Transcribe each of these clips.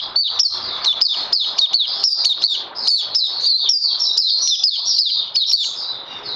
フフフフ。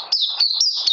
Thank you.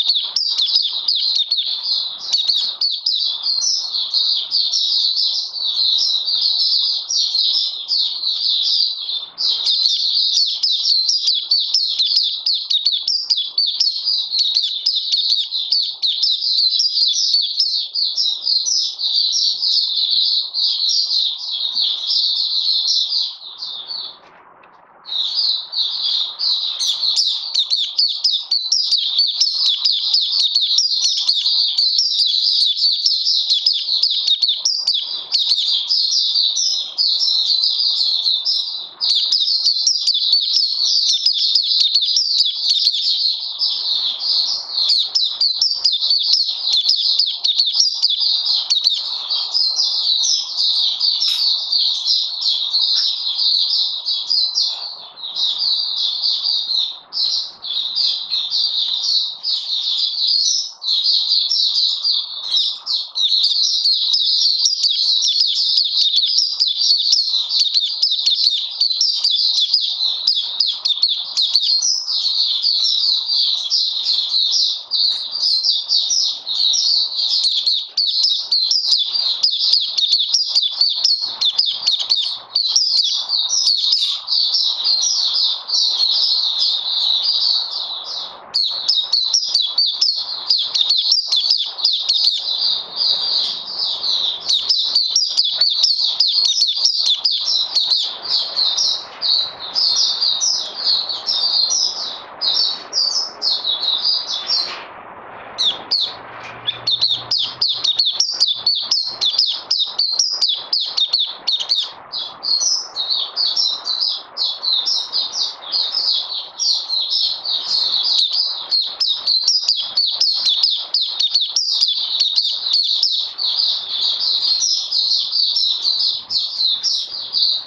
You